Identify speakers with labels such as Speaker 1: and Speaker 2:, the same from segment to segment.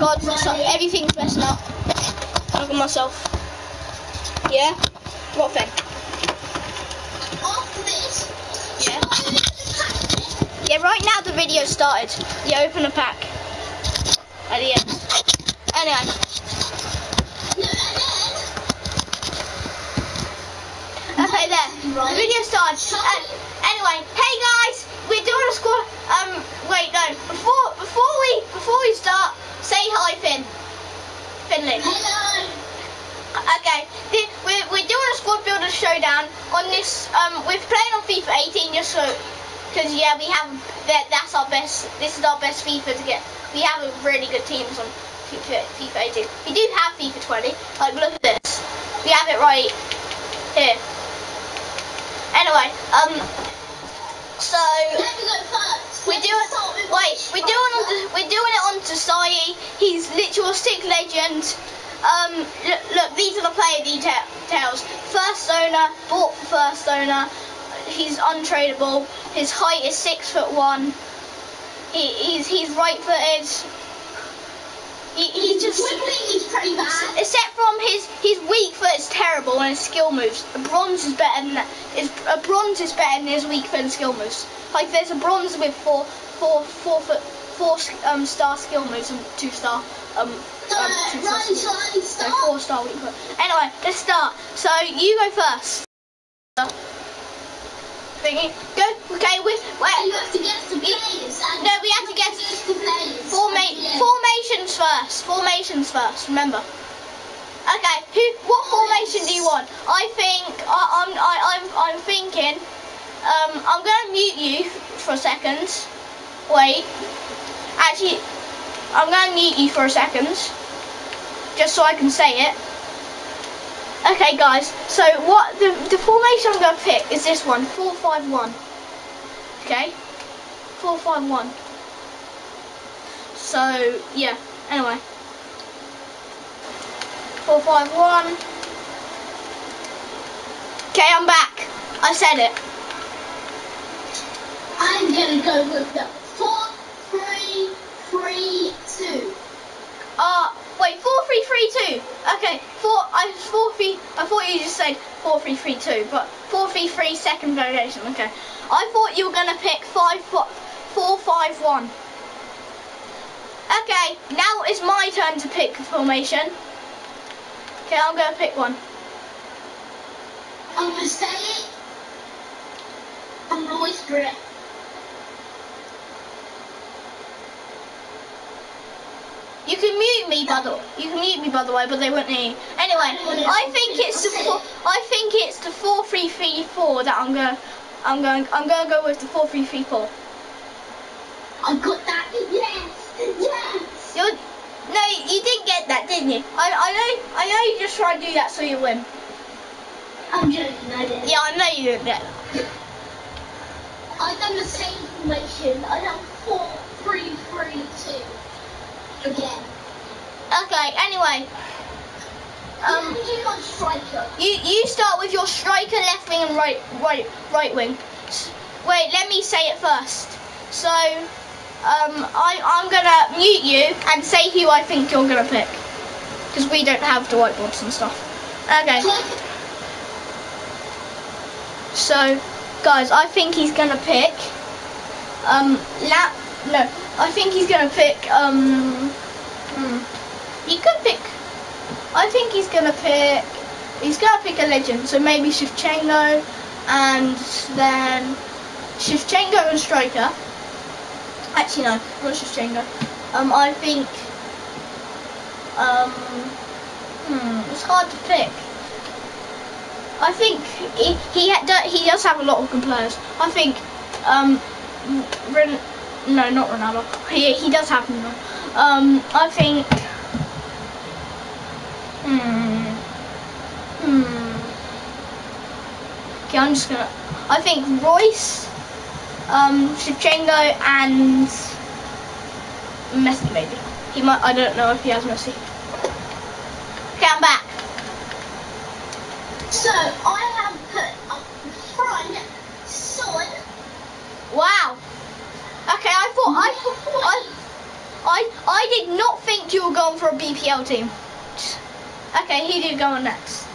Speaker 1: God, everything's messing up. Look at myself. Yeah? What thing?
Speaker 2: After this,
Speaker 1: Yeah. Yeah, right now the video started. You open a pack. At the end. Anyway. Okay, there. The video started. Uh, anyway, hey guys, we're doing a squad. Um, wait, no. Before before we before we start, say hi, Finn. Finley.
Speaker 2: hello.
Speaker 1: Okay, we're, we're doing a squad builder showdown on this. Um, we're playing on FIFA 18 just so, because yeah, we have that. That's our best. This is our best FIFA to get. We have a really good teams on FIFA, FIFA 18. We do have FIFA 20. Like look at this. We have it right here. Anyway, um, so We're doing. Wait, we're doing. We're doing it on Desailly. He's literal stick legend. Um, look, look, these are the player details. First owner, bought first owner. He's untradeable. His height is six foot one. He, he's he's right footed. He, he's just
Speaker 2: he's pretty bad.
Speaker 1: except from his his weak foot is terrible and his skill moves. A bronze is better than that. Is a bronze is better than his weak foot and skill moves. Like there's a bronze with four four four foot four um star skill moves and two star um um two star skill- no, four star weak foot. Anyway, let's start. So you go first. Thingy. Go. Okay. With wait.
Speaker 2: you have to the players.
Speaker 1: No, we have to guess
Speaker 2: the players.
Speaker 1: Forma- formations first. Formations first. Remember. Okay. Who? What formation do you want? I think I, I'm. I, I'm. I'm thinking. Um. I'm gonna mute you for a second. Wait. Actually, I'm gonna mute you for a second, just so I can say it. Okay, guys. So what the the formation I'm gonna pick is this one. Four five one. Okay. Four five one. So yeah. Anyway. Four five one. Okay, I'm back. I said it.
Speaker 2: I'm gonna go with the four, three, three, two.
Speaker 1: Uh wait, four three three two. Okay, four. I four three. I thought you just said four three three two, but four three three second variation. Okay, I thought you were gonna pick five fo- four five one. Okay, now it's my turn to pick the formation. Okay, I'm gonna pick one.
Speaker 2: I'm gonna say it. I'm gonna whisper
Speaker 1: You can mute me by the you can mute me by the way, but they won't hear you. Anyway, I think it's the four, I think it's the four three three four that I'm going I'm going I'm going to go with the four three three four.
Speaker 2: I got that. Yes, yes.
Speaker 1: You're no, you didn't get that, didn't you? I I know I know you just try to do that so you win.
Speaker 2: I'm joking. I did.
Speaker 1: Yeah, I know you didn't get that.
Speaker 2: I done the same formation. I done four, three, three, two. Again.
Speaker 1: Okay. Anyway,
Speaker 2: Um, you
Speaker 1: you start with your striker, left wing, and right right right wing. Wait, let me say it first. So, um, I I'm gonna mute you and say who I think you're gonna pick, because we don't have the whiteboards and stuff. Okay. So, guys, I think he's gonna pick. Um, la- no, I think he's gonna pick. Um, hmm. he could pick. I think he's gonna pick. He's gonna pick a legend, so maybe Shevchenko, and then Shevchenko and striker. Actually, no, not Shevchenko. Um, I think. Um, hmm, it's hard to pick. I think he he, he does have a lot of good players. I think um Ren- no not Ronaldo. He he does have them. Um I think hmm hmm Okay, I'm just gonna I think Reus, um Shevchenko and Messi maybe. He might I don't know if he has Messi. Okay, I'm back.
Speaker 2: So I have put up front Son.
Speaker 1: Wow. Okay, I thought I I I I did not think you were going for a BPL team. Okay, he did go on next?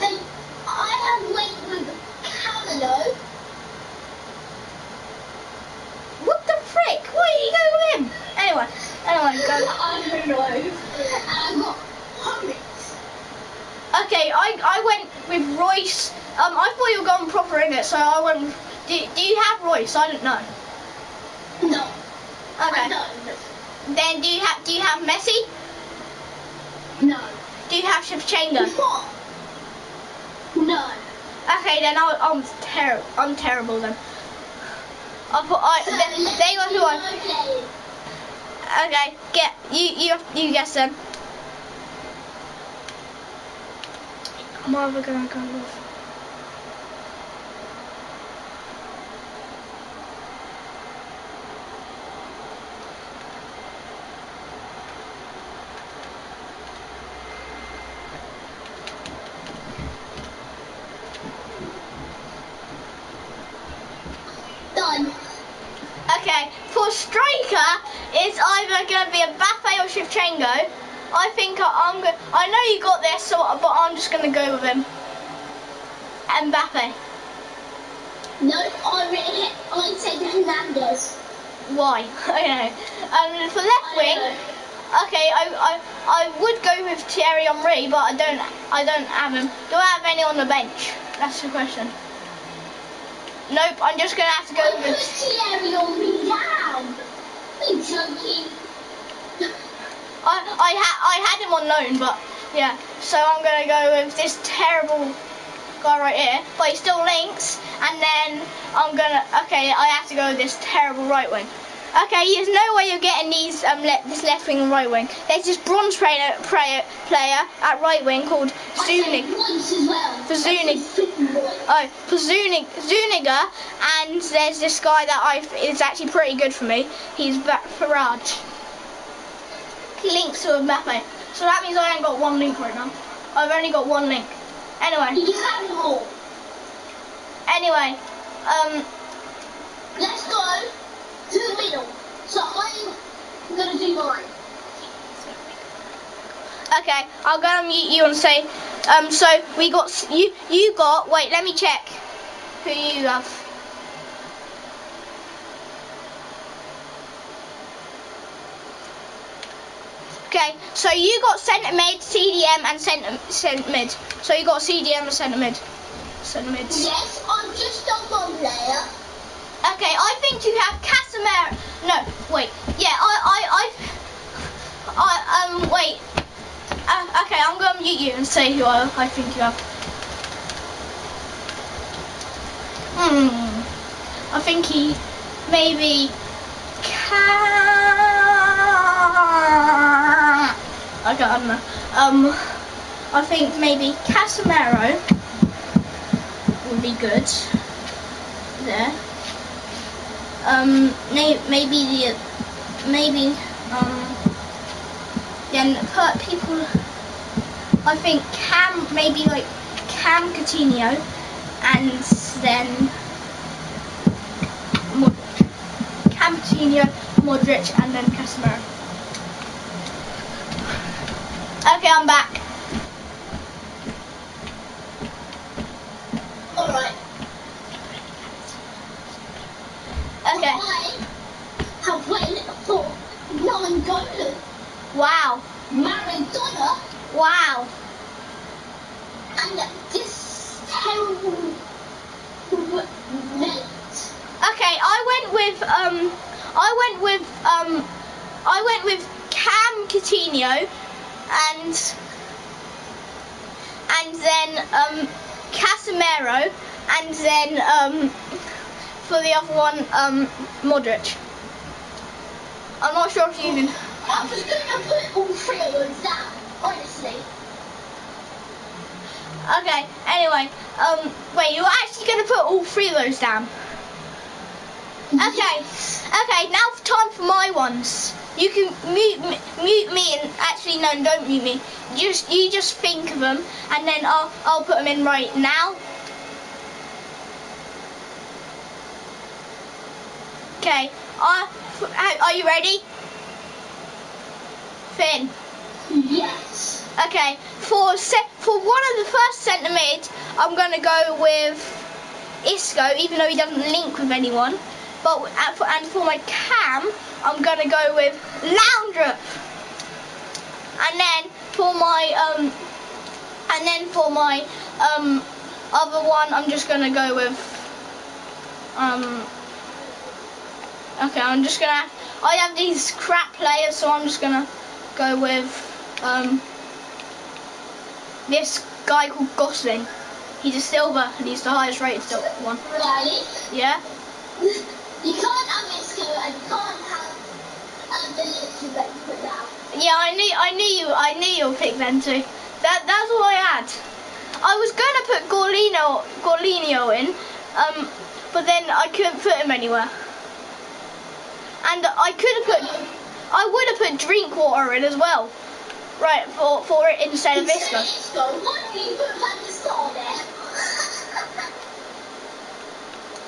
Speaker 2: Then I have went with Camino.
Speaker 1: What the frick? Why did you go with him? Anyway, anyway, go.
Speaker 2: I don't know. I got Hummus.
Speaker 1: Okay, I, I went with Reus. Um, I thought you were going proper in it, so I went. Do, do you have Reus? I don't know.
Speaker 2: No.
Speaker 1: Okay.
Speaker 2: don't.
Speaker 1: Then do you have do you have Messi?
Speaker 2: No.
Speaker 1: Do you have Shevchenko?
Speaker 2: No.
Speaker 1: Okay, then I, I'm terrible. I'm terrible then. I put I. They, they were who I.
Speaker 2: Okay.
Speaker 1: Okay, get you you you guess then. I'm either gonna go with.
Speaker 2: Done.
Speaker 1: Okay, for striker, it's either going to be a Shevchenko. I think I, I'm going. I know you got this, so but I'm just going to go with him. Mbappe.
Speaker 2: No, I really, I said Hernandez.
Speaker 1: Why? okay. Um, for left
Speaker 2: I
Speaker 1: wing,
Speaker 2: know.
Speaker 1: okay, I, I I would go with Thierry Henry, but I don't I don't have him. Do I have any on the bench? That's the question. Nope. I'm just going to have to go
Speaker 2: I
Speaker 1: with.
Speaker 2: Thierry on me down. Are you joking?
Speaker 1: I I had I had him on loan, but yeah. So I'm gonna go with this terrible guy right here, but he still links. And then I'm gonna okay. I have to go with this terrible right wing. Okay, there's no way you're getting these um le- this left wing and right wing. There's this bronze player player player at right wing called Zunig.
Speaker 2: well.
Speaker 1: For Zunig. Oh, for Zunig, Zuniga, and there's this guy that I is actually pretty good for me. He's Farage. Links to a Mbappe, so that means I ain't got one link right now. I've only got one link. Anyway,
Speaker 2: You have all.
Speaker 1: anyway, um,
Speaker 2: Let's go to the middle. So I'm gonna do mine.
Speaker 1: okay, I'll go and mute you and say, um, so we got you, you got. Wait, let me check who you have. Okay, so you got centre mid, CDM, and centre, centre mid. So you got CDM and centre mid. Centre mid.
Speaker 2: Yes, I'm just a one player.
Speaker 1: Okay, I think you have Casemiro. No, wait. Yeah, I, I, I, I um, wait. Uh, okay, I'm gonna mute you and say who I, I think you have. Hmm. I think he maybe can. I know. Um, I think maybe Casemiro would be good there. Um, may, maybe the maybe um then put people. I think Cam maybe like Cam Coutinho, and then Modric. Cam Coutinho, Modric, and then Casemiro. Okay, I'm back.
Speaker 2: Alright.
Speaker 1: Okay.
Speaker 2: I have went for
Speaker 1: Wow.
Speaker 2: Maradona,
Speaker 1: Wow.
Speaker 2: and this terrible mate.
Speaker 1: Okay, I went with um, I went with um, I went with Cam Coutinho, and and then um, Casemiro, and then um, for the other one um, Modric. I'm not sure if you can.
Speaker 2: I was gonna put all three of those down, honestly.
Speaker 1: Okay. Anyway, um, wait, you're actually gonna put all three of those down? Okay. Okay. Now for time for my ones. You can mute me, mute me and actually no, don't mute me. Just you just think of them and then I'll I'll put them in right now. Okay. Uh, I, f- are you ready? Finn.
Speaker 2: Yes.
Speaker 1: Okay, for se- for one of the first mid, I'm gonna go with Isco, even though he doesn't link with anyone. But and for, and for my cam, I'm gonna go with Laudrup. And then for my um, and then for my um, other one, I'm just gonna go with um. Okay, I'm just gonna. I have these crap players, so I'm just gonna go with um this guy called Gosling. He's a silver and he's the highest rated one. Yeah?
Speaker 2: You can't have Isco and can't have um, the little that you.
Speaker 1: Yeah, I knew I knew you I knew you'll pick them too. That that's all I had. I was gonna put Gorlino Gorlino in, um, but then I couldn't put him anywhere. And I could have put I would have put Drinkwater in as well. Right, for for it instead of Isco.
Speaker 2: Isco, why did you put Van der Sar there?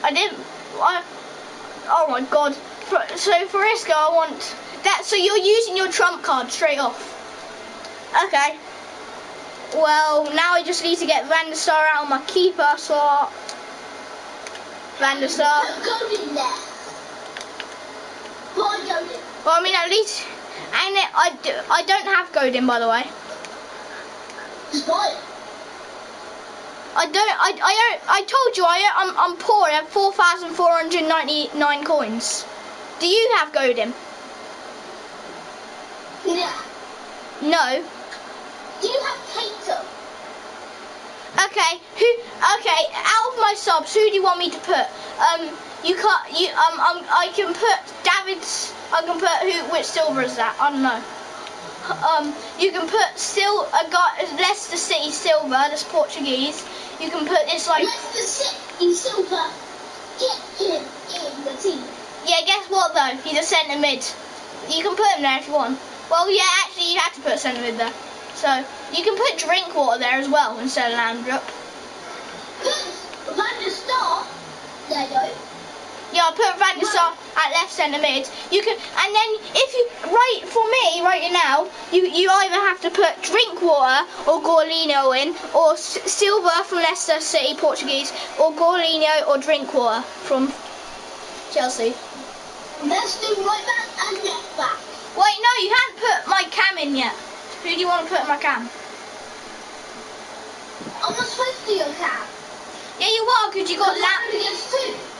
Speaker 1: I didn't. I, oh my god. For, so for Isco, I want that. So you're using your trump card straight off. Okay. Well, now I just need to get Van der Sar out of my keeper slot. Van der Sar.
Speaker 2: Put Godin there. Why
Speaker 1: Well, I mean, at least. And it, I, do, I don't have Godin, by the way.
Speaker 2: Just buy it.
Speaker 1: I don't. I. I don't. I told you. I. I'm. I'm poor. I have four thousand four hundred ninety-nine coins. Do you have Godin?
Speaker 2: Yeah.
Speaker 1: No.
Speaker 2: Do you have Kato?
Speaker 1: Okay, who? Okay, out of my subs, who do you want me to put? Um, you can't. You um, um I can put David's. I can put who? Which silver is that? I don't know. Um, you can put still a guy Leicester City silver. That's Portuguese. You can put this like.
Speaker 2: Leicester City Silver. Get him in the team.
Speaker 1: Yeah, guess what though? He's a centre mid. You can put him there if you want. Well, yeah, actually you have to put a centre mid there. So you can put Drinkwater there as well instead of
Speaker 2: Laudrup. Van der Sar. There you go.
Speaker 1: Yeah, I'll put Van der at left centre mid. You can, and then if you right for me right now, you you either have to put Drinkwater or Gorlino in, or S- Silva from Leicester City Portuguese, or Gorlino or Drinkwater from Chelsea.
Speaker 2: Let's do right back and left back.
Speaker 1: Wait, no, you haven't put my cam in yet. Who do you want to put in my cam?
Speaker 2: I'm not supposed to do your cap.
Speaker 1: Yeah, you are, because you got
Speaker 2: Because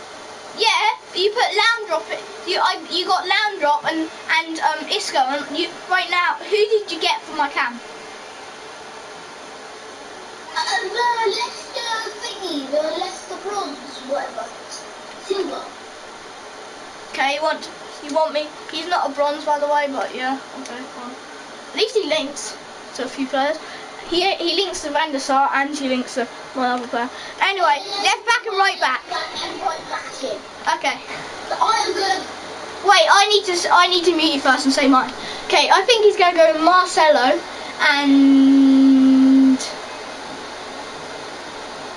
Speaker 1: Yeah, but you put Laudrup. in- You I, you got Laudrup and and um Isco. And you right now, who did you get for my cam?
Speaker 2: Uh, the Leicester thingy, the Leicester bronze, whatever. Silver.
Speaker 1: Okay, you want you want me? He's not a bronze, by the way, but yeah. Okay, fine. At least he links to a few players. He he links to Van and he links to my other player. Anyway, left back and right back.
Speaker 2: And.
Speaker 1: Okay. Wait, I need to I need to mute you first and say mine. Okay, I think he's gonna go Marcelo and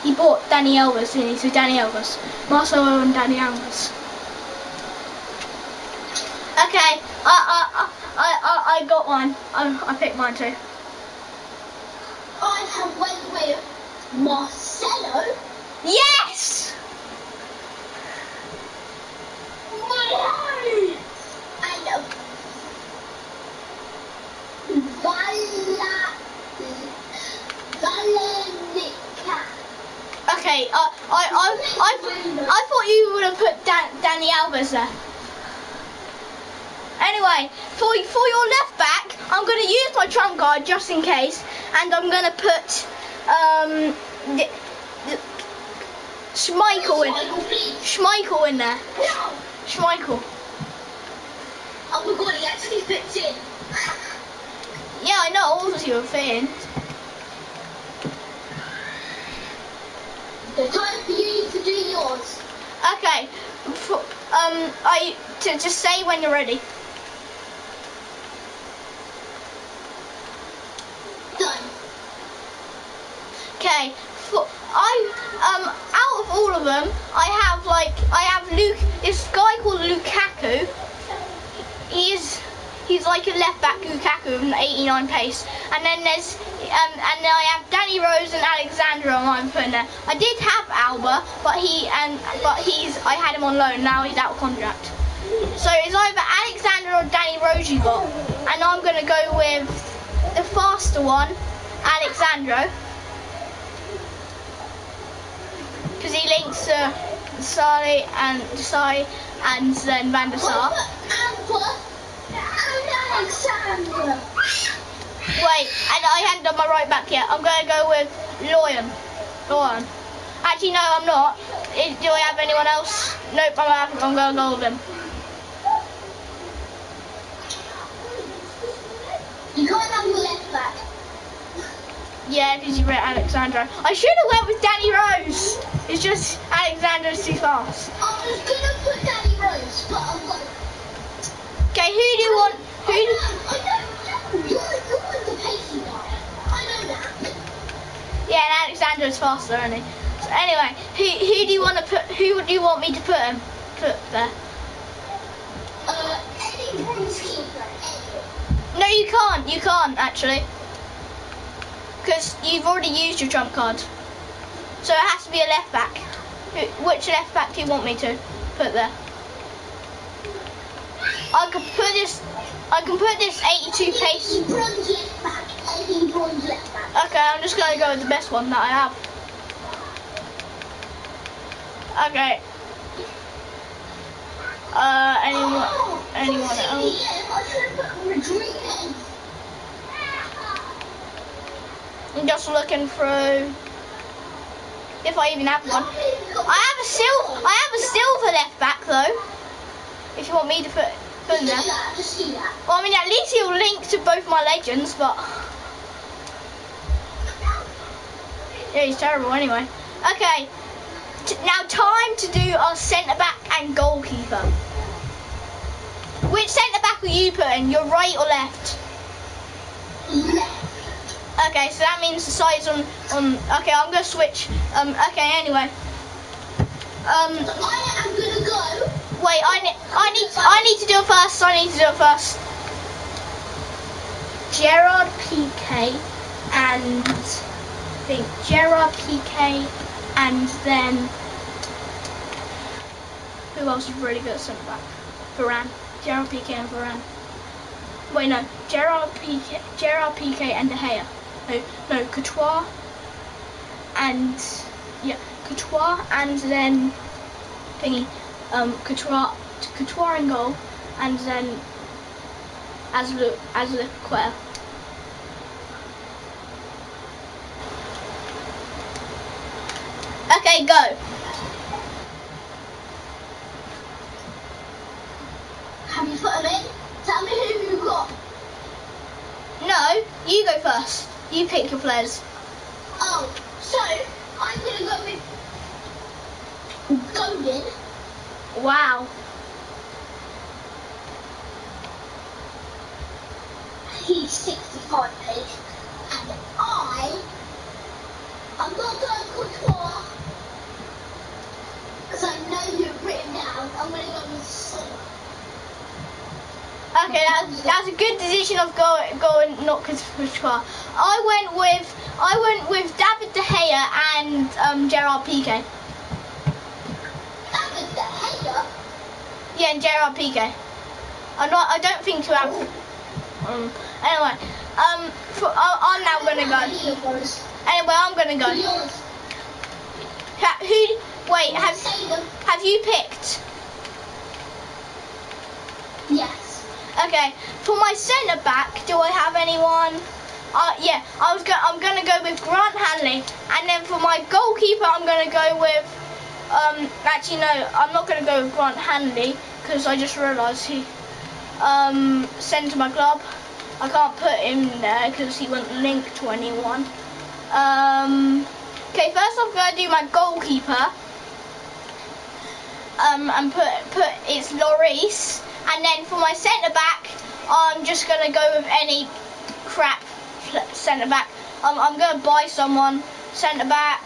Speaker 1: he bought Danny Alves didn't he? So Danny Alves. Marcelo and Danny Alves. Okay, I I I I, I got one. I, I picked mine too.
Speaker 2: I have went with Marcelo.
Speaker 1: Yes.
Speaker 2: And uh, Vala Valencia.
Speaker 1: Okay, uh, I I I I thought you would have put Dan, Danny Alves there. Anyway, for for your left back, I'm going to use my trump card just in case, and I'm going to put um the, the, Schmeichel in Schmeichel in there.
Speaker 2: No.
Speaker 1: Schmeichel.
Speaker 2: Oh my god, he actually fits in.
Speaker 1: Yeah, I know. Obviously, you're fitting.
Speaker 2: The time for you to do yours.
Speaker 1: Okay. Um, I to just say when you're ready.
Speaker 2: Done.
Speaker 1: Okay, I um out of all of them, I have like I have Luke this guy called Lukaku, He's he's like a left back Lukaku with an 89 pace, and then there's um, and then I have Danny Rose and Alex Sandro I'm putting there. I did have Alba, but he and but he's I had him on loan. Now he's out of contract. So it's either Alex Sandro or Danny Rose you got, and I'm gonna go with the faster one, Alex Sandro, because he links uh, to Sari and Desailly and then Van der Sar. Wait, and I haven't done my right back yet. I'm gonna go with Loyan. Loyan. Actually, no, I'm not. Is- Do I have anyone else? Nope, I'm, out. I'm gonna go with him.
Speaker 2: You can't have your left back.
Speaker 1: Yeah, because you read Alex Sandro. I should have went with Danny Rose. It's just Alex Sandro's too fast.
Speaker 2: I was gonna put Danny Rose, but I'm like,
Speaker 1: Okay, who do you want? Who?
Speaker 2: I know, I know. You're, you're the pacey guy. I know that.
Speaker 1: yeah, and Alex Sandro's faster, isn't he? So anyway, who who do you want to put? Who do you want me to put him? Put there.
Speaker 2: Uh, Eddie Bruce keeper.
Speaker 1: No, you can't. You can't actually, because you've already used your trump card. So it has to be a left back. Which left back do you want me to put there? I could put this. I can put this 82 pace. Okay, I'm just gonna go with the best one that I have. Okay. Uh, anyone, anyone else?
Speaker 2: CDM, I should have put Rodriguez.
Speaker 1: I'm just looking through. If I even have one. I have a sil. I have a silver left back though. If you want me to put put in there. Well, I mean, at least he'll link to both my legends, but yeah, he's terrible anyway. Okay, now time to do our centre back and goalkeeper. Which centre back will you put in? Your right or left? Okay, so that means the size on on. Okay, I'm gonna switch. Um. Okay. Anyway. Um.
Speaker 2: I am gonna go.
Speaker 1: Wait. I need. I need. I need to do it first. I need to do it first. Gerard Piqué and I think Gerard Piqué and then who else is really good at centre back? Varane. Gerard Piqué and Varane. Wait no, Gerard Piqué, Gerard Piqué and De Gea. No, no, Courtois and yeah, Courtois and then thingy, um, Courtois, Courtois in goal and then Azlu, Azliquer. Okay, go.
Speaker 2: Have you put him in? Tell me who you got.
Speaker 1: No, you go first. You pick your players.
Speaker 2: Oh, so I'm gonna go with Golden.
Speaker 1: Wow.
Speaker 2: He's 65 pace. And I, I'm not going Courtois. Because I know you've written down. I'm gonna go with Son.
Speaker 1: Okay, that's, that's a good decision of going going not Courtois. I went with I went with David De Gea and um, Gerard Piqué.
Speaker 2: David De Gea.
Speaker 1: Yeah, and Gerard Piqué. I'm not. I don't think you have. Um. Anyway, um. For, I, I'm now gonna go. Anyway, I'm gonna go. Ha, who? Wait. Have Have you picked?
Speaker 2: Yes.
Speaker 1: Okay. For my centre back, do I have anyone? Uh, yeah, I was go- I'm gonna go with Grant Hanley, and then for my goalkeeper, I'm gonna go with. Um, actually, no, I'm not gonna go with Grant Hanley because I just realised he um sent to my club. I can't put him there because he won't link to anyone. Um, okay, first I'm gonna do my goalkeeper. Um, and put put it's Lloris, and then for my centre back, I'm just going to go with any crap centre back. Um, I'm going to buy someone centre back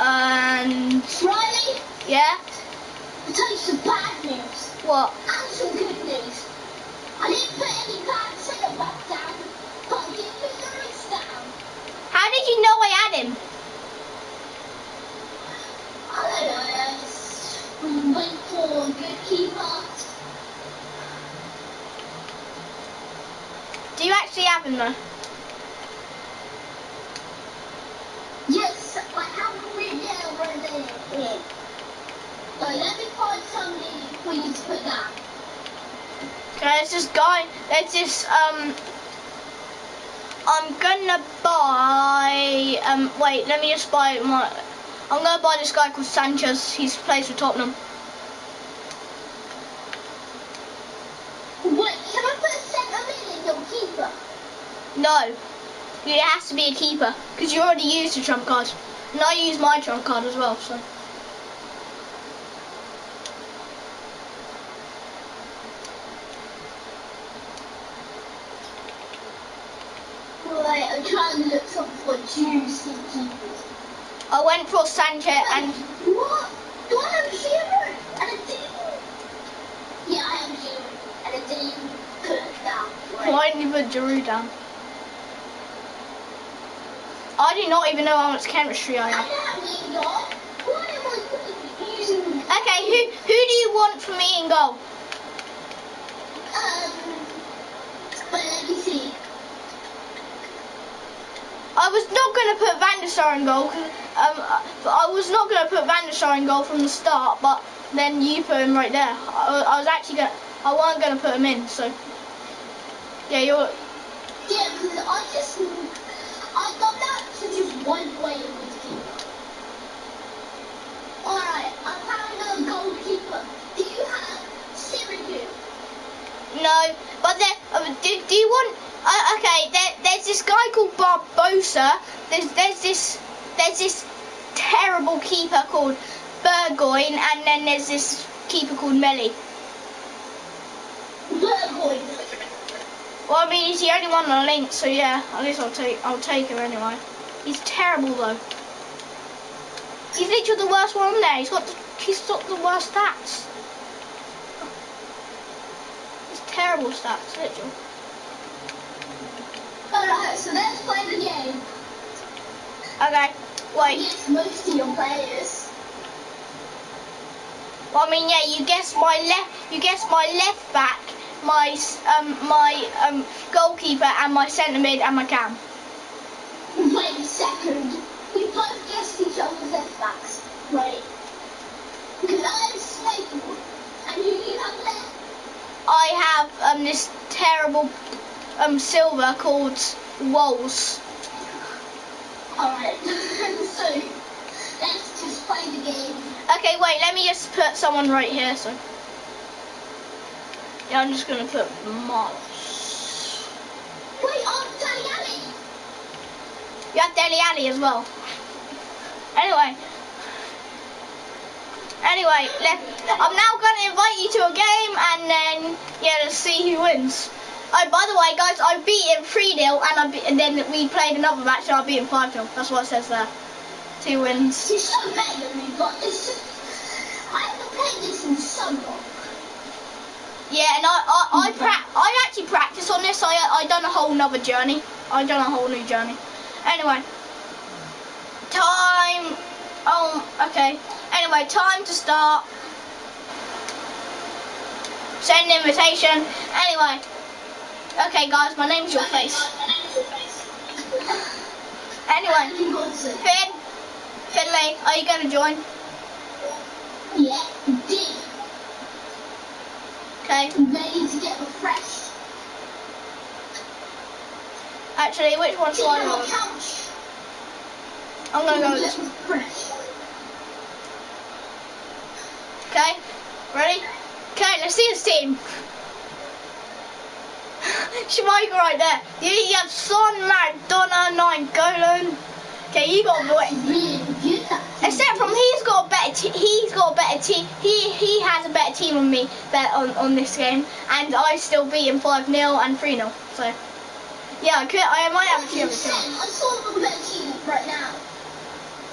Speaker 1: and.
Speaker 2: Riley?
Speaker 1: Yeah?
Speaker 2: i tell you some bad news.
Speaker 1: What?
Speaker 2: And some good news. I didn't put any bad centre back down, but I did put yours down.
Speaker 1: How did you know I had him?
Speaker 2: I don't know. I just went for a good keeper.
Speaker 1: Happened though.
Speaker 2: Yes, I have down right there. Yeah. So let me find somebody for you to put down.
Speaker 1: Okay, there's this guy. There's this um. I'm gonna buy. Um, wait, let me just buy my. I'm gonna buy this guy called Sanchez. He's plays for Tottenham.
Speaker 2: Wait, can I put a centre mid in your keeper?
Speaker 1: No, it has to be a keeper because you already used your trump card, and I use my trump card as well. So.
Speaker 2: Right, I'm trying to look something for juicy keepers.
Speaker 1: I went for Sanchez and
Speaker 2: What? Do I have a hero and a demon? Yeah, I have a hero and a demon. Put it
Speaker 1: put Giroud down? I do not even know how much chemistry I
Speaker 2: am
Speaker 1: Okay, who who do you want for me in goal?
Speaker 2: um?
Speaker 1: I was not going to put Van der Sar in goal. Um, I was not going to put Van der Sar in goal from the start, but then you put him right there. I, I was actually going. I wasn't going to put him in. So yeah, you're.
Speaker 2: Yeah, because I just I got that to just one player with keeper. Alright, I found a goalkeeper. Do you have Syracuse?
Speaker 1: No, but then uh, do, do you want? Uh, okay, there, there's this guy called Barbosa. There's there's this there's this terrible keeper called Burgoyne, and then there's this keeper called Melly.
Speaker 2: Burgoyne.
Speaker 1: Well, I mean, he's the only one on the link, so yeah, at least I'll take I'll take him anyway. He's terrible though. He's literally the worst one on there. He's got the, he's got the worst stats. He's terrible stats, literally.
Speaker 2: Alright, so let's play the game.
Speaker 1: Okay, wait.
Speaker 2: Yes, most of your players.
Speaker 1: Well, I mean, yeah, you guessed my left, you guessed my left back, my um, my um, goalkeeper, and my centre mid, and my cam.
Speaker 2: Wait a second. We both guessed each other's left backs. Right. Because I have Snake and you have left?
Speaker 1: I have um this terrible um silver called Walls.
Speaker 2: Alright. so, let's just play the game.
Speaker 1: Okay, wait, let me just put someone right here. So, yeah, I'm just gonna put Marlos.
Speaker 2: Wait, I'm Taliani.
Speaker 1: You have Dele Alli as well. Anyway. Anyway, let, I'm now going to invite you to a game and then, yeah, let's see who wins. Oh, by the way, guys, I beat him 3 0 and, I be- and then we played another match and I beat him 5 0. That's what it says there. Two wins.
Speaker 2: She's so better than me, but it's just, I haven't played this in so.
Speaker 1: Yeah, and I I, I, pra- I actually practice on this. I I done a whole nother journey. I done a whole new journey. Anyway, time. Oh, okay. Anyway, time to start. Send invitation. Anyway, okay, guys, my name's your face. Anyway, Finn, Finley, are you gonna join?
Speaker 2: Yeah,
Speaker 1: Okay.
Speaker 2: Ready to get refreshed.
Speaker 1: Actually, which one should I
Speaker 2: on couch.
Speaker 1: I'm gonna go with this one. Okay, ready? Okay, let's see his team. Schmeichel right there. You, you have Son, Maradona, Nine, Golan. Okay, you got
Speaker 2: good
Speaker 1: Except from he's got a better te- he's got a better team. He he has a better team than me that on, on this game, and I still beat him five 0 and three 0 So yeah, I could I might have a team.
Speaker 2: I saw the better team right now.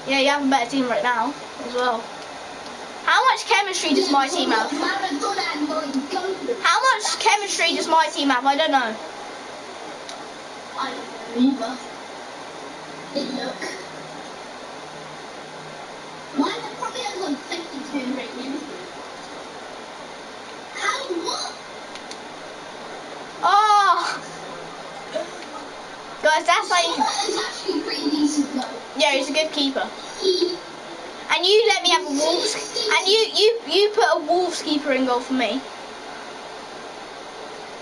Speaker 1: Yeah, you have a better team right now as well. How much chemistry does my team have? How much chemistry does my team have? I don't know.
Speaker 2: I don't know either. They look. Mine probably has like 52 rating. How what?
Speaker 1: Oh, good keeper. And you let me have a Wolves. And you, you, you put a Wolves keeper in goal for me.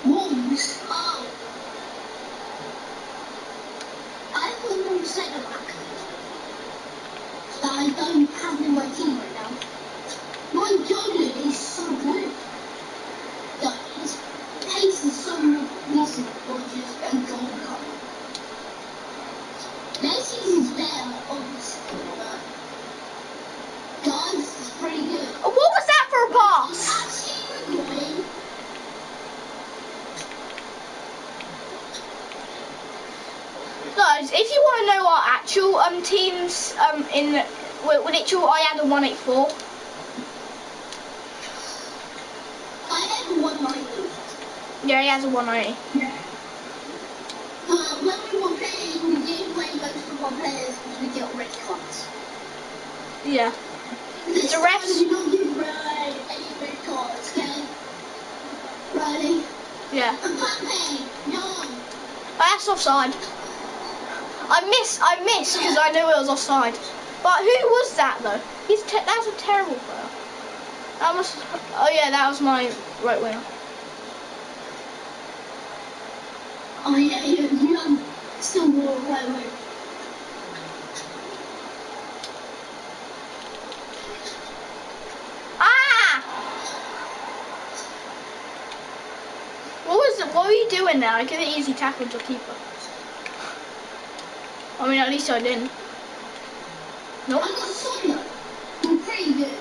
Speaker 2: Wolves. Oh. I put him on centre back. That I don't have in my team right now. My Jordan is so good. Like, his pace is so decent, gorgeous, and goal cover. Messi's is better, obviously, but Guys is pretty good.
Speaker 1: Oh, What was that for a pass?
Speaker 2: Actually, annoying.
Speaker 1: Guys, if you want to know our actual um teams um in with, with literal, I had a 184.
Speaker 2: I had one night.
Speaker 1: Yeah, he has a 190.
Speaker 2: When we were playing, we didn't play most of players.
Speaker 1: Yeah. The
Speaker 2: red?
Speaker 1: Yeah. Oh, that's offside. I miss, I missed because I knew it was offside. But who was that though? He's te- that's a terrible player. That must. Oh yeah, that was my right winger.
Speaker 2: Oh yeah, you, you um, still more right way.
Speaker 1: Ah! What was it? What were you doing there? I could have easily tackled your keeper. I mean, at least I didn't. Nope.
Speaker 2: I got Sonda. He's pretty good.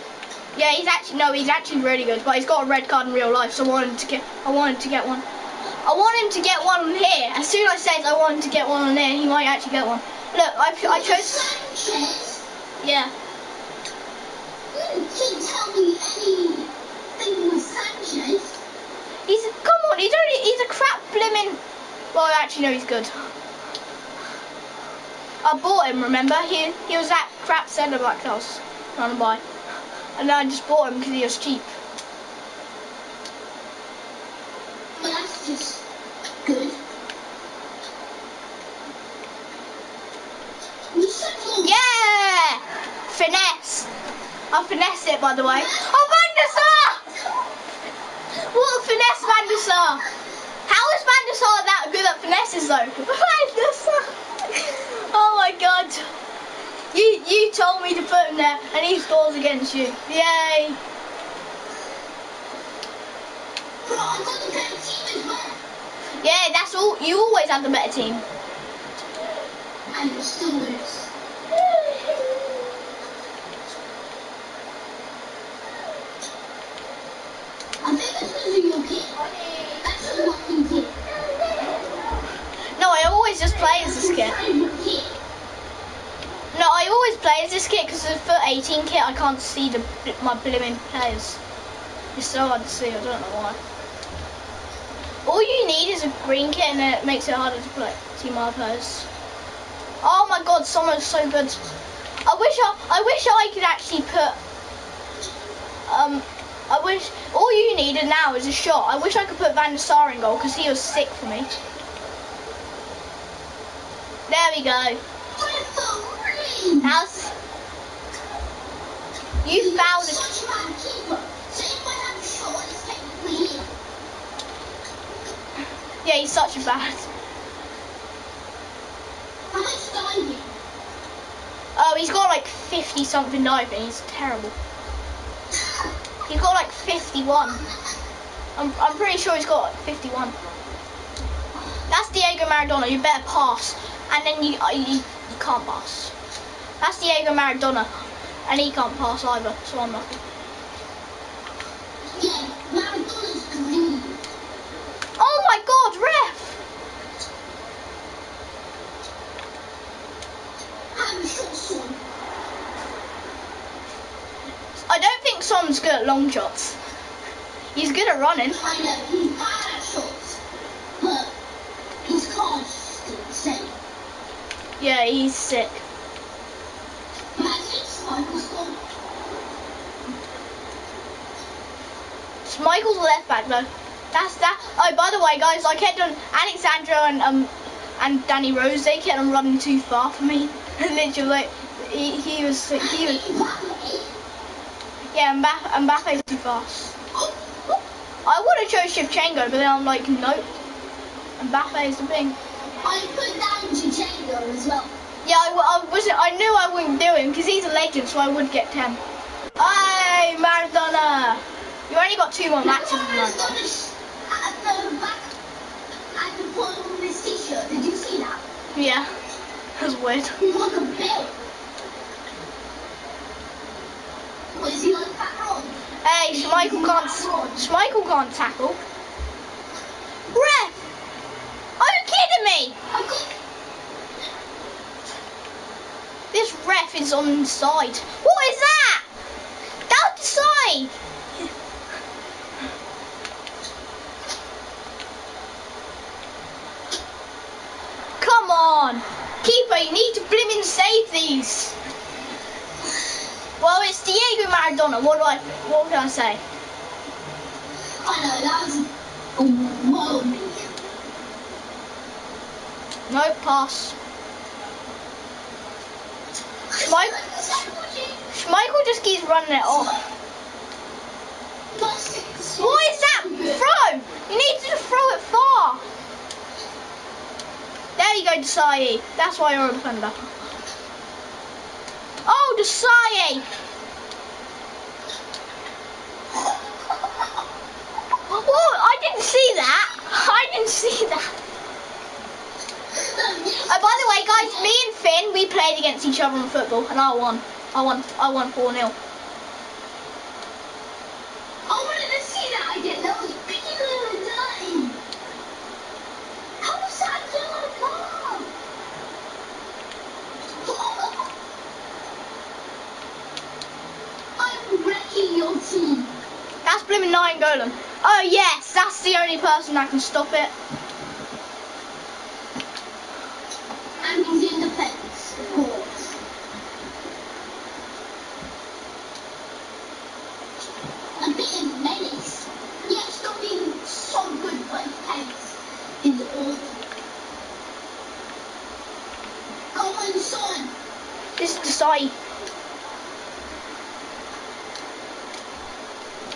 Speaker 1: Yeah, he's actually no, he's actually really good, but he's got a red card in real life, so I wanted to get, I wanted to get one. I want him to get one here. As soon as I said I wanted to get one on there, he might actually get one. Look, I, I chose. Yeah.
Speaker 2: You didn't tell me anything with Sanchez.
Speaker 1: He's come on. He's only he's a crap blimmin'. Well, I actually, no, he's good. I bought him. Remember, he he was that crap centre back that I was trying to buy, and then I just bought him because he was cheap.
Speaker 2: But that's just good. You said no.
Speaker 1: Yeah, finesse. I finesse it, by the way. Oh, Van der Sar! What a finesse, Van der Sar! Van der that good at finesses, though? Oh my God! You you told me to put him there, and he scores against you. Yay! Yeah, that's all. You always have the better team.
Speaker 2: And you still lose. I think this is your kid. That's a lucky kid.
Speaker 1: No, I always just play as this kit. No, I always play as this kit because for 18 kit I can't see the my blooming players. It's so hard to see. I don't know why. All you need is a green kit and it makes it harder to play see my players. Oh my god, someone's so good. I wish I I wish I could actually put um I wish all you needed now is a shot. I wish I could put Van der Sar in goal because he was sick for me. There we go. How's you found it? Yeah, he's such a bad. Oh, he's got like 50 something diving. He's terrible. He's got like 51. I'm, I'm pretty sure he's got 51. That's Diego Maradona. You better pass. And then you, you, you can't pass. That's Diego Maradona. And he can't pass either, so I'm lucky. Oh my god, ref!
Speaker 2: Son.
Speaker 1: I don't think Son's good at long shots. He's good at running.
Speaker 2: I know he's bad at shots, but his car's still insane.
Speaker 1: Yeah, he's sick.
Speaker 2: Imagine Michael's.
Speaker 1: Left back though. That's that. Oh, by the way, guys, I kept on Alex Sandro and um and Danny Rose. They kept on running too far for me. Literally, he, he was he was yeah Mbappe, Mbappe's too fast. I would have chose Shevchenko, but then I'm like nope. Mbappe is the thing.
Speaker 2: I put down as well.
Speaker 1: Yeah, I, I wasn't. I knew I wouldn't do him because he's a legend, so I would get ten. Hey, Maradona! You only got two more matches with Maradona.
Speaker 2: At the back, at the bottom of this t-shirt, did you see that?
Speaker 1: Yeah, that's weird.
Speaker 2: He's like a belt. What is he like?
Speaker 1: Hey, Schmeichel can't. Schmeichel can't tackle. Ref! Are you kidding This ref is on the side. What is that? Down the side. Come on, keeper! You need to blimmin' save these. Well, it's Diego Maradona. What do I? What can I say?
Speaker 2: I know, that was beat.
Speaker 1: Oh, No pass. Schmeichel, Schmeichel just keeps running it off. What is that? Throw! You need to throw it far. There you go, Desailly. That's why you're a defender. Oh, Desailly! What? I didn't see that. I didn't see that. Oh, by the way, guys, me and Finn, we played against each other in football, and I won. I won. I won 4 0.
Speaker 2: I wanted to see that again. That was pure dirty. How was that done? I'm wrecking your team.
Speaker 1: That's blooming Nainggolan. Oh yes, that's the only person that can stop it.
Speaker 2: And he's in defense, of course. A bit of menace. It's not being so good, but pace is awful. Go on, son.
Speaker 1: This is Desailly.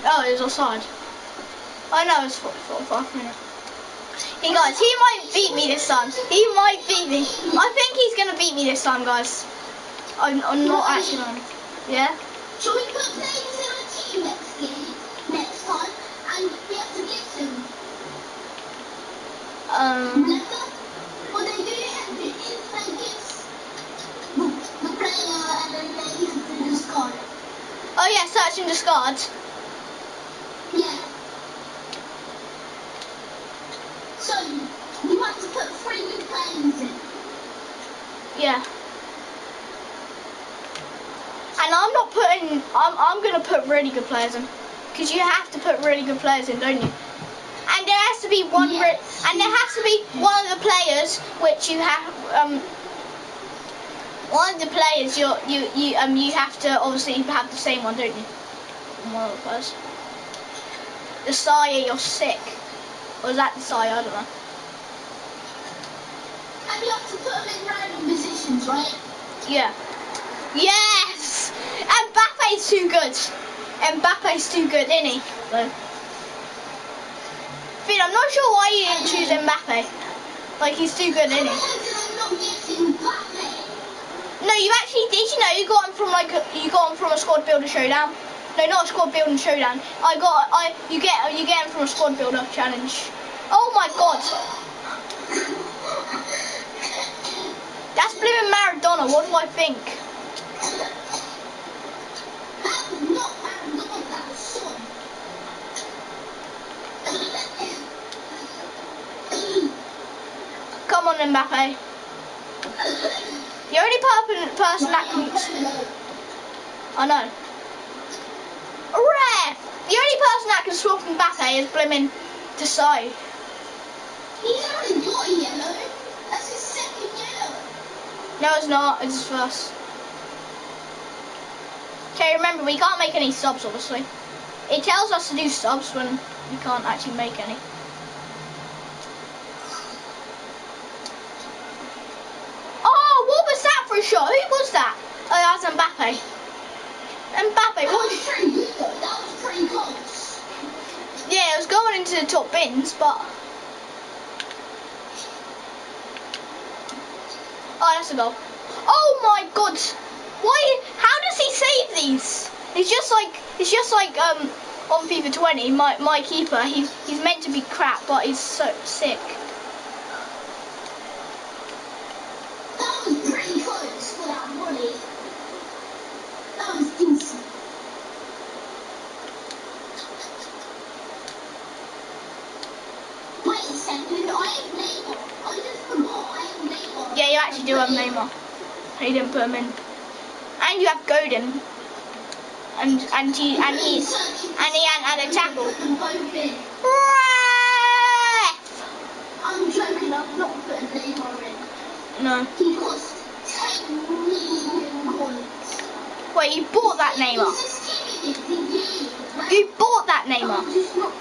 Speaker 1: Oh, it was offside. I know it's 45 minutes. Hey guys, he might beat me this time. He might beat me. I think he's gonna beat me this time, guys. I'm, I'm not actually. on. Yeah.
Speaker 2: Shall we put players in our team next game, next time, and we have to get them?
Speaker 1: Um.
Speaker 2: Remember? What they do is they gives the, the player and then they use the discard.
Speaker 1: Oh yeah, search and discard.
Speaker 2: Yeah. So you have to put three new players in.
Speaker 1: Yeah. And I'm not putting. I'm. I'm gonna put really good players in, because you have to put really good players in, don't you? And there has to be one.
Speaker 2: Yes.
Speaker 1: and there has to be one of the players which you have. Um. One of the players you you you um you have to obviously have the same one, don't you? One of the players. The Saya, you're sick. Or is that the Saya? I don't know.
Speaker 2: And you have to put them in random positions, right?
Speaker 1: Yeah. Yes! Mbappe's too good. And Mbappe's too good, isn't he? So. Finn, I'm not sure why you didn't choose Mbappe. Like, he's too good, isn't he?
Speaker 2: Why did I not get Mbappe?
Speaker 1: No, you actually, did you know you got him from, like, a, you got him from a squad builder showdown? No, not a squad building showdown. I got, I, you get, you get him from a squad builder challenge. Oh my god. That's blooming Maradona, what do I think?
Speaker 2: That was not Maradona, that was Son.
Speaker 1: Come on, Mbappe. The only person that can. I oh, know. Ref! The only person that can swap Mbappe eh? is Blimmin Desailly.
Speaker 2: He's already got a yellow. That's his second yellow.
Speaker 1: No, it's not. It's his first. Okay, remember, we can't make any subs, obviously. It tells us to do subs when we can't actually make any. Oh, what was that for a shot? Who was that? Oh, that's Mbappe. Mbappe, what?
Speaker 2: That was pretty close.
Speaker 1: Yeah, it was going into the top bins, but. Oh, that's a goal. Oh my god! Why? How does he save these? It's just like it's just like um on FIFA 20. My my keeper, he's he's meant to be crap, but he's so sick.
Speaker 2: That was pretty close for that volley. That was decent. Wait a second, I have Neymar. I just forgot I have Neymar.
Speaker 1: Yeah, you actually do have Neymar. He didn't put him in. And you have Godin. And and he and he's and he hadn't had a tackle.
Speaker 2: Them both in.
Speaker 1: Ref!
Speaker 2: I'm joking, I've not put Neymar in.
Speaker 1: No.
Speaker 2: He cost 10 million coins.
Speaker 1: Wait, you bought that Neymar.
Speaker 2: He's just giving it to you.
Speaker 1: Bought that Neymar.
Speaker 2: I'm.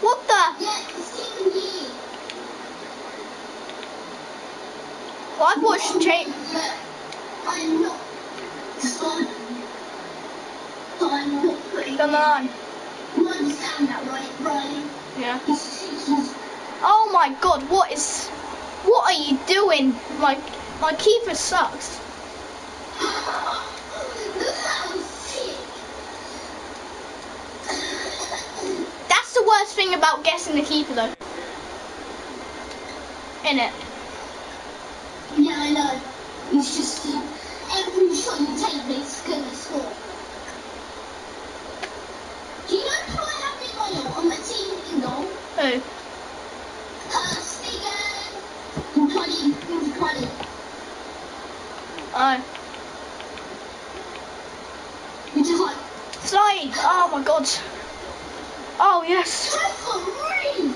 Speaker 1: What the?
Speaker 2: Yeah, it's giving you.
Speaker 1: Well, I've watched Come on.
Speaker 2: You understand that, right, Ryan?
Speaker 1: Yeah. Oh my god, what is what are you doing? My my keeper sucks.
Speaker 2: Look how sick.
Speaker 1: That's the worst thing about guessing the keeper though. In it.
Speaker 2: Yeah, I know. It's just uh, every shot you take, it's gonna score. Do you know who I have in my on my team in goal?
Speaker 1: Who?
Speaker 2: Uh, Stigan. In 20, in 20.
Speaker 1: Oh.
Speaker 2: Which is like,
Speaker 1: Slide! Oh my god. Oh yes.
Speaker 2: referee!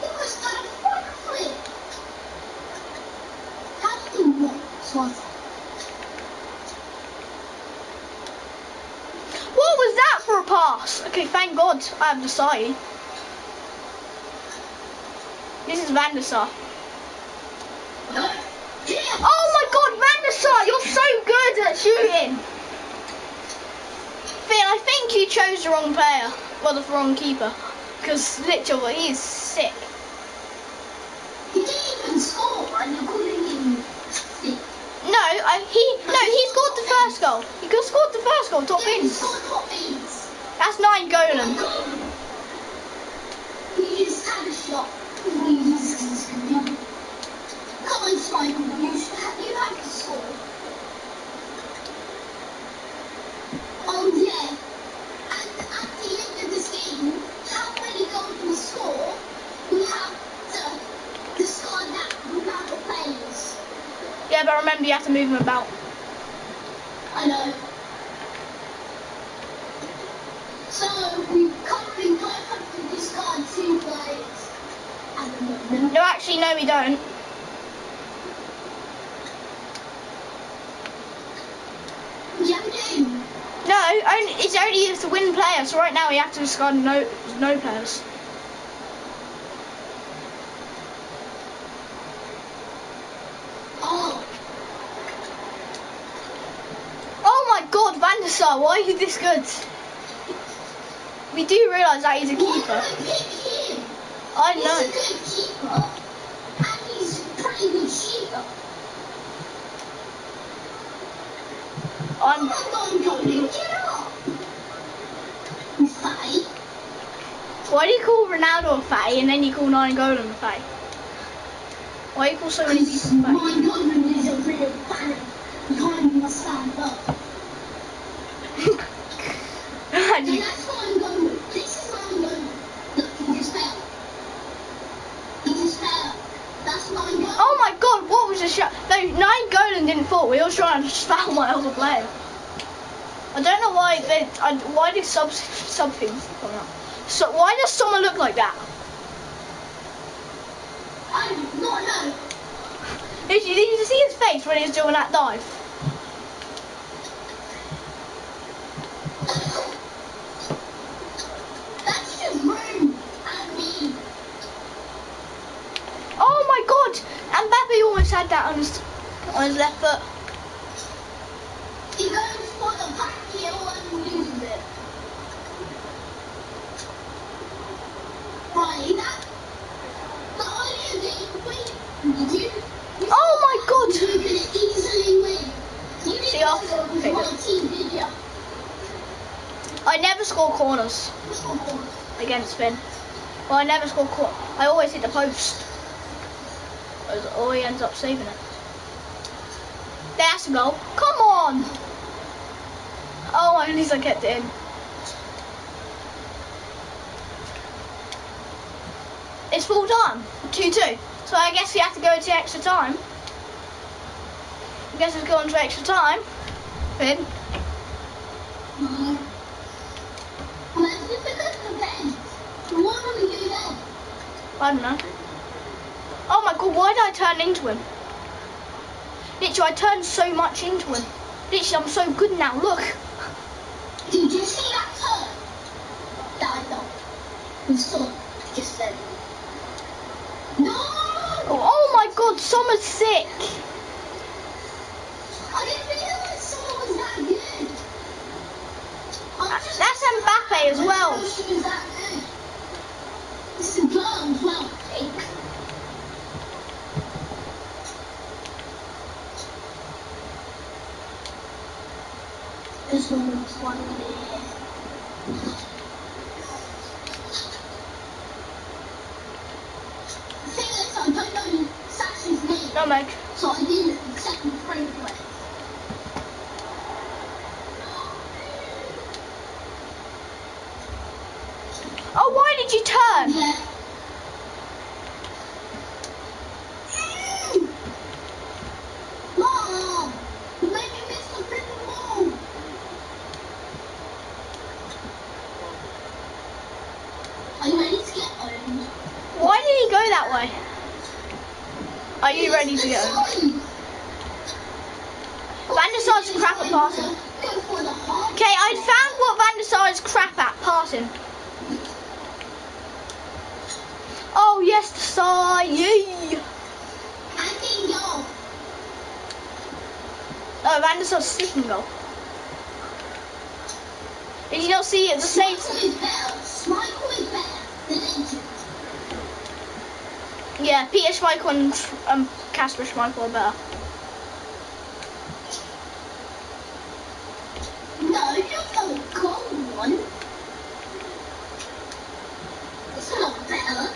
Speaker 2: He was done a front flip. How did he walk? Swat.
Speaker 1: What was that for a pass? Okay, thank God I have the side. This is Van der Sar. Oh my god, Van der Sar, you're so good at shooting. Finn, I think you chose the wrong player. Well, the wrong keeper. Because literally, he's sick.
Speaker 2: He didn't even score, and you're calling him sick.
Speaker 1: No, I, he no, he scored the first goal. He scored the first goal, top
Speaker 2: Yeah, he
Speaker 1: That's Nainggolan.
Speaker 2: He just a shot. He Come on, Simon. You, have, you have to score. Oh, yeah. And at the end of this game, how many we score, we have to discard that players.
Speaker 1: Yeah, but remember you have to move him about.
Speaker 2: I know. So we currently don't have to discard two players at the moment.
Speaker 1: No, we don't. No, only, it's only if the win players. So right now we have to discard no no players.
Speaker 2: Oh,
Speaker 1: Oh my God, Van der Sar, why are you this good? We do realise that he's a keeper.
Speaker 2: I
Speaker 1: know.
Speaker 2: a good keeper, and he's a pretty good shooter.
Speaker 1: I'm.
Speaker 2: Come on, Golden, get up. You fatty.
Speaker 1: Why do you call Ronaldo a fatty and then you call Nainggolan a fatty? Why do you call so many people fatty?
Speaker 2: Golden is a real fan. You can't even stand up. And that's why I'm going with. This is why I'm going with. Look, he just fell. He just fell. That's why I'm going
Speaker 1: oh my God, what was the shot? No, Nine We were trying to foul my other player. I don't know why they. I, why did sub sub things come out? So why does someone look like that?
Speaker 2: I do not know.
Speaker 1: Did you, did you see his face when he was doing that dive?
Speaker 2: That's just rude. And me.
Speaker 1: Oh my god! And Mbappe almost had that on his. on his left foot.
Speaker 2: He goes for the it.
Speaker 1: Oh my god! See? I never score corners against Finn. Well, I never score cor- I always hit the post. Or he ends up saving it. That's a goal. Come on! Oh, at least I kept it in. It's full time. 2-2. So I guess we have to go to extra time. I guess it's going to extra time. Finn. I don't know. Oh my god, why did I turn into him? Literally, I turned so much into him. Literally, I'm so good now, look.
Speaker 2: Did you see that turn? That I thought. We saw just then. No!
Speaker 1: Oh, my god, Sommer's sick.
Speaker 2: I didn't realize someone was that good.
Speaker 1: That's Mbappe as well.
Speaker 2: I didn't know she was that good. It's a girl as well, pink. This one was one minute. The thing is, I don't know Sasha's name,
Speaker 1: No, Meg.
Speaker 2: so I request.
Speaker 1: Oh, why did you turn?
Speaker 2: Yeah. Mom, you made me miss the freaking ball. Are you ready to get owned?
Speaker 1: Why did he go that way? Are you ready to go?
Speaker 2: Sorry.
Speaker 1: Van der Sar's crap at passing.
Speaker 2: Go for the hard
Speaker 1: Okay, I found what Van der Sar is crap at passing. Oh yes, the Sar, yay!
Speaker 2: I think go.
Speaker 1: Oh, Van der Sar's sleeping goal. Did you not see it? The save.
Speaker 2: Schmeichel is better. Schmeichel is better than Ancient.
Speaker 1: Yeah, Peter Schmeichel and um, Kasper Schmeichel are better.
Speaker 2: No, just the gold one. It's not better.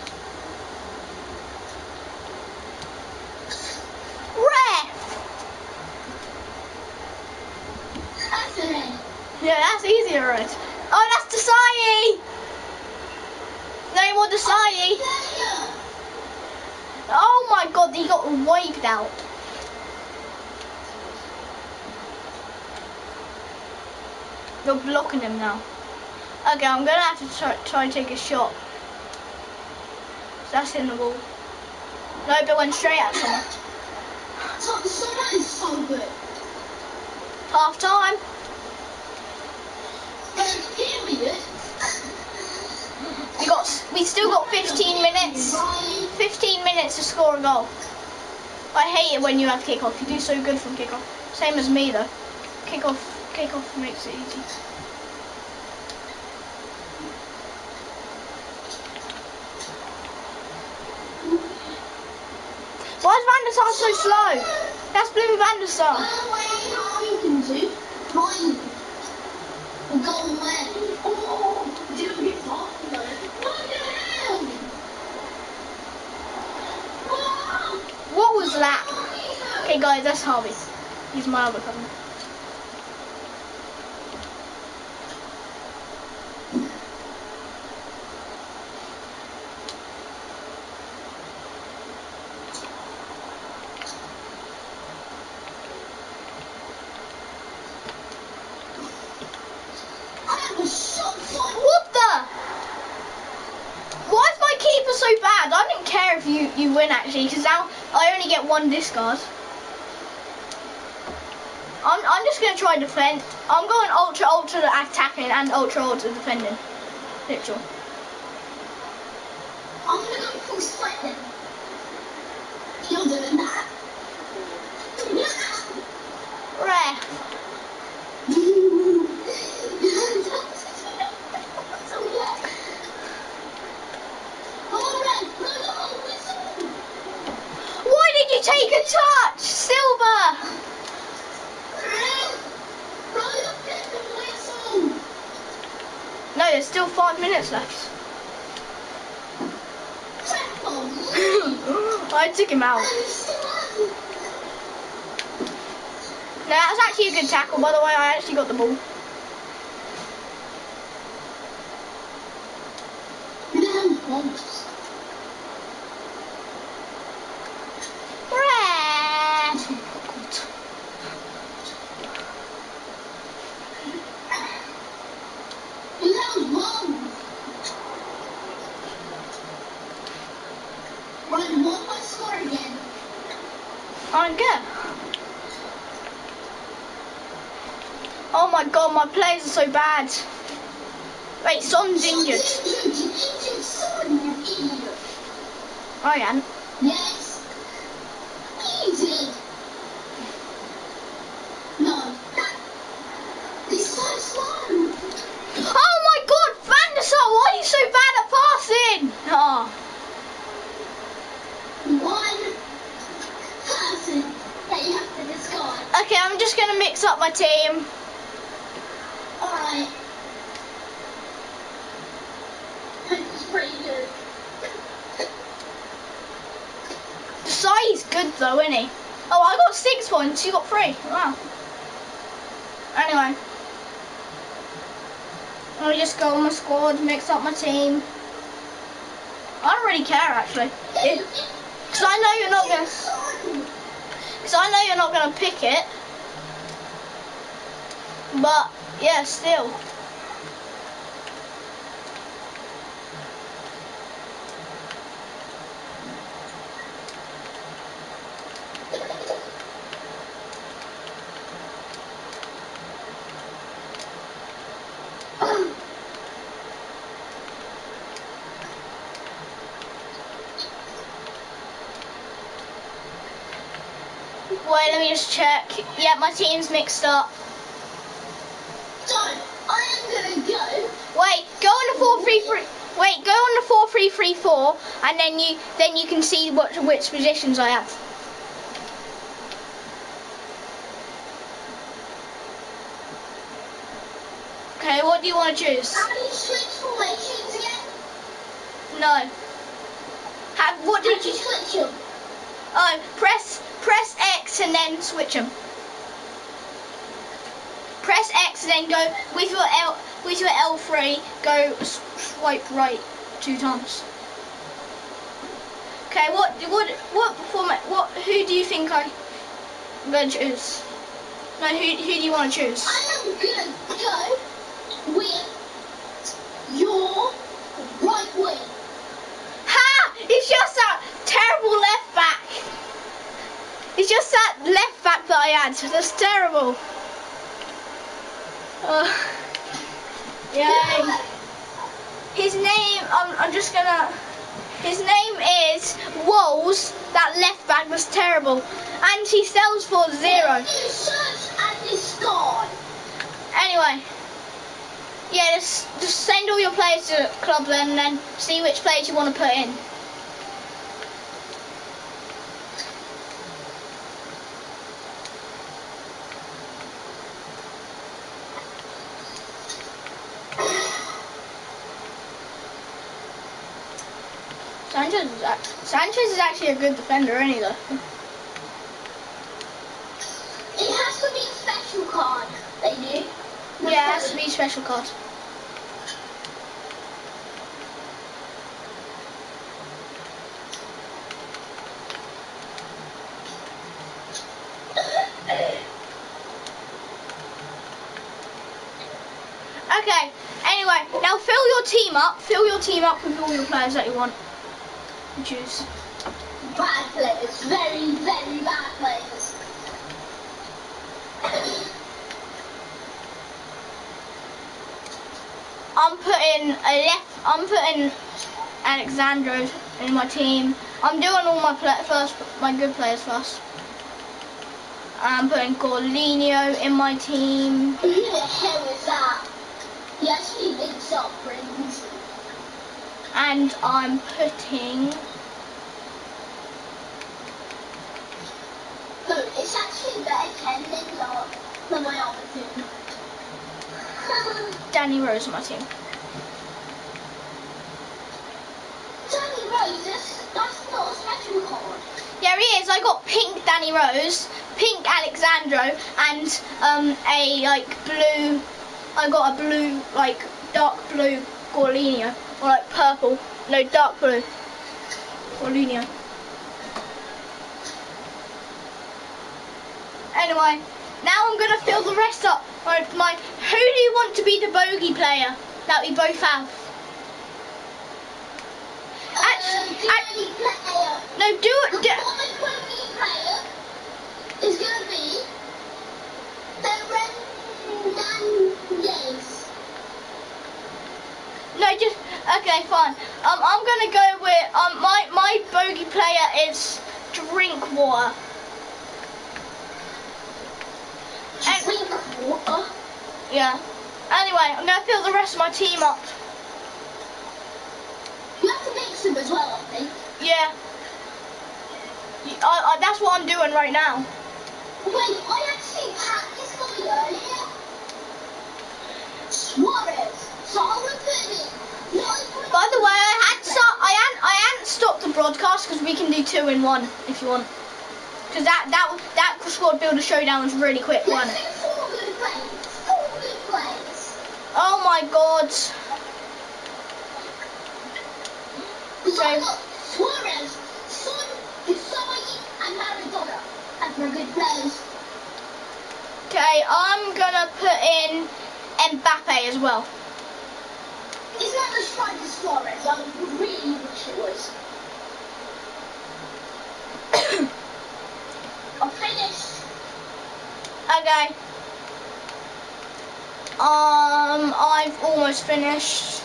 Speaker 1: Ref!
Speaker 2: That's the end.
Speaker 1: Yeah, that's easier, right? Oh, that's Desailly! No more Desailly!
Speaker 2: Player.
Speaker 1: Oh my god, he got wiped out. You're blocking him now. Okay, I'm gonna have to try, and take a shot. That's in the wall. No, but went straight at someone.
Speaker 2: So, so that is so good.
Speaker 1: Half time. We got, we still got 15 minutes. 15 minutes to score a goal. I hate it when you have kickoff. You do so good from kickoff. Same as me though. Kickoff, kickoff makes it easy. Why is Van der Sar so slow? That's Blue Van der Sar.
Speaker 2: Go away, you can do. Fine. We'll go away. Didn't get far though. What the hell?
Speaker 1: What was that? Okay guys, that's Harvey. He's my other cousin.
Speaker 2: I have a shot for
Speaker 1: What the? Why is my keeper so bad? I don't care if you, you win actually, because now One discard. I'm, I'm just going to try defend. I'm going ultra ultra attacking and ultra ultra defending. Literal.
Speaker 2: I'm gonna go full sweat then. You're doing that.
Speaker 1: Ref. Why did you take a touch? Silver. No, there's still five minutes left. I took him out. No, that was actually a good tackle, by the way. I actually got the ball. Ref.
Speaker 2: Run, what my score again?
Speaker 1: I'm good. Oh my my are so bad. Wait, Son's injured. I oh, am.
Speaker 2: Yes. Easy. No. He's so slow.
Speaker 1: Oh my god, Van der Sar, why are you so bad at passing? Oh.
Speaker 2: One person that you have to discard.
Speaker 1: Okay, I'm just gonna mix up my team.
Speaker 2: Alright. This is pretty good.
Speaker 1: Sai is good though, isn't he? Oh, I got six points, you got three. Wow. Anyway. I'll just go on my squad, mix up my team. I don't really care actually. Because I know you're not gonna Because I know you're not gonna pick it. But yeah, still. Wait, let me just Yeah, my team's mixed up.
Speaker 2: So, I am gonna go.
Speaker 1: Wait, go on the four three three. Wait, go on the four three three four, and then you then you can see what which positions I have. Okay, what do you want to choose?
Speaker 2: How do you switch formations again?
Speaker 1: No. Have what did
Speaker 2: do you
Speaker 1: you?
Speaker 2: switch them?
Speaker 1: Oh, press press X and then switch them. Press X and then go with your L with your L three. Go swipe right two times. Okay, what what what format? What who do you think I gonna choose? No, who who do you want to choose?
Speaker 2: I am gonna go with your right wing.
Speaker 1: Ha! It's just that terrible left back. It's just that left back that I had. That's terrible. Uh, yay. His name, I'm, I'm just gonna. His name is Walls. That left back was terrible, and he sells for zero. Anyway, yeah, just just send all your players to club then, and then see which players you want to put in. Sanchez is, ac- Sanchez is actually a good defender? Though.
Speaker 2: It has to be a special card. They do.
Speaker 1: Yeah, it has to be a special card. Okay. Anyway, now fill your team up. Fill your team up with all your players that you want. Choose.
Speaker 2: Bad players. Very, very bad players.
Speaker 1: I'm putting a left. I'm putting Alex Sandro in my team. I'm doing all my play, first, my good players first. I'm putting Gorlinho in my team.
Speaker 2: Who the hell is that? He actually up friends.
Speaker 1: And I'm putting
Speaker 2: It's actually better ten links up than my other two.
Speaker 1: Danny Rose my team.
Speaker 2: Danny Rose, that's, that's not a special card.
Speaker 1: Yeah, he is. I got pink Danny Rose, pink Alex Sandro, and um, a like blue. I got a blue, like dark blue Gorlinho, or like purple. No, dark blue Gorlinho. Anyway, now I'm gonna fill the rest up. My, my, who do you want to be the bogey player that we both have? Actually,
Speaker 2: Uh,
Speaker 1: act-
Speaker 2: Danny player.
Speaker 1: no, do it.
Speaker 2: The
Speaker 1: Do,
Speaker 2: bogey player is going to be Fernandez.
Speaker 1: No, just okay, fine. Um, I'm gonna go with um my my bogey player is drink water. And-
Speaker 2: Drink water.
Speaker 1: Yeah. Anyway, I'm gonna fill the rest of my team up.
Speaker 2: You have to mix them as well, I think.
Speaker 1: Yeah. I, I, that's what I'm doing right now.
Speaker 2: Wait, I actually packed this guy earlier. Suarez. So I'm going to put him in.
Speaker 1: By the way, I had start, I hadn't I hadn't stopped the broadcast because we can do two in one if you want. Because that that that squad builder showdown was really quick, wasn't it? Oh my god. So-
Speaker 2: Suarez, Son, and Maradona. And for good players.
Speaker 1: Okay, I'm gonna put in Mbappe as well.
Speaker 2: It's not that the striker Suarez. I really wish it was. I'm finished.
Speaker 1: Okay. Um, I've almost finished.